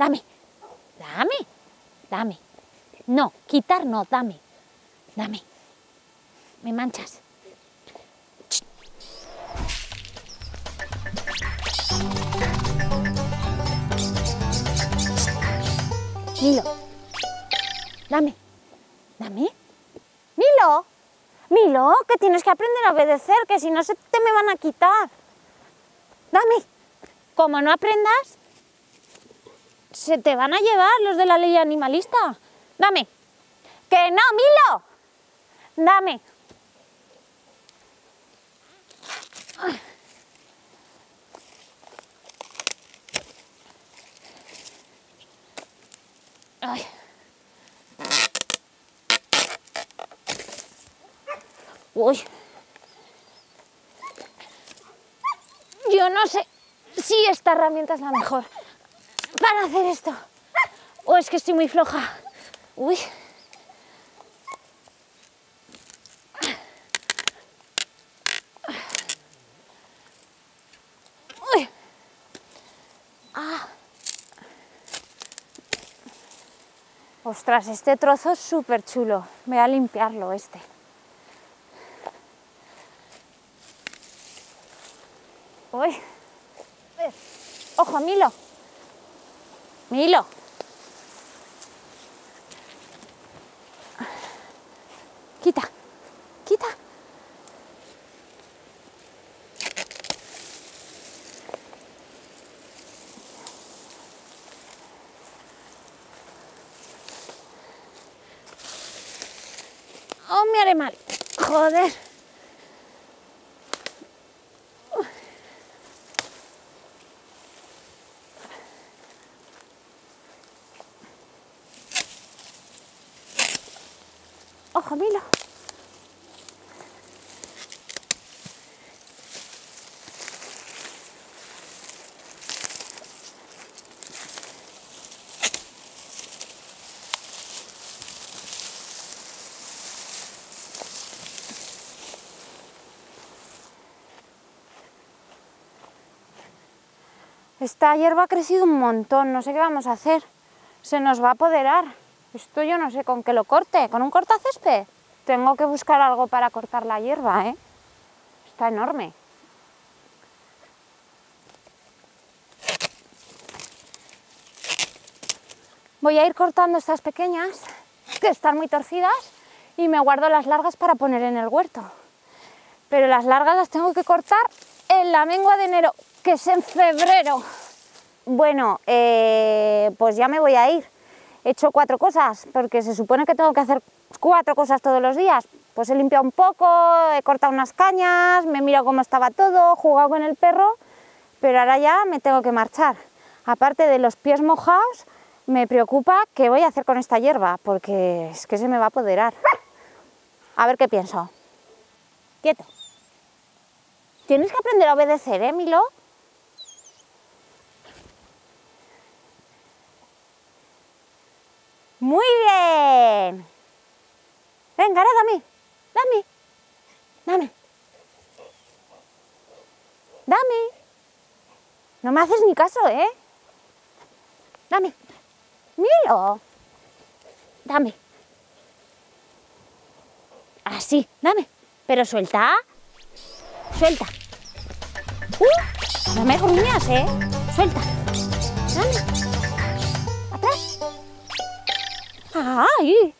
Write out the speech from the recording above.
Dame. Dame. Dame. No, quitar no, dame. Dame. Me manchas. Milo. Dame. Dame. Milo. Milo, que tienes que aprender a obedecer, que si no se te me van a quitar. Dame. Como no aprendas, se te van a llevar los de la ley animalista. Dame. Que no, Milo. Dame. Ay. Uy. Yo no sé si esta herramienta es la mejor para hacer esto. O es que estoy muy floja. Uy. Uy. Ah. Ostras, este trozo es súper chulo. Voy a limpiarlo este. Uy. Ojo, Milo. Milo. Quita. Quita. Oh, me haré mal. Joder. Ojo, Milo. Esta hierba ha crecido un montón, no sé qué vamos a hacer. Se nos va a apoderar. Esto yo no sé con qué lo corte, con un cortacésped. Tengo que buscar algo para cortar la hierba, ¿eh? Está enorme. Voy a ir cortando estas pequeñas, que están muy torcidas, y me guardo las largas para poner en el huerto. Pero las largas las tengo que cortar en la mengua de enero, que es en febrero. Bueno, eh, pues ya me voy a ir. He hecho cuatro cosas, porque se supone que tengo que hacer cuatro cosas todos los días. Pues he limpiado un poco, he cortado unas cañas, me he mirado cómo estaba todo, he jugado con el perro, pero ahora ya me tengo que marchar. Aparte de los pies mojados, me preocupa qué voy a hacer con esta hierba, porque es que se me va a apoderar. A ver qué pienso. Quieto. Tienes que aprender a obedecer, ¿eh, Milo? Muy bien. Venga, ahora dame. Dame. Dame. Dame. No me haces ni caso, ¿eh? Dame. Milo. Dame. Así, dame. Pero suelta. Suelta. Uh, no me gruñas, ¿eh? Suelta. Dame. Atrás. ¡Ay!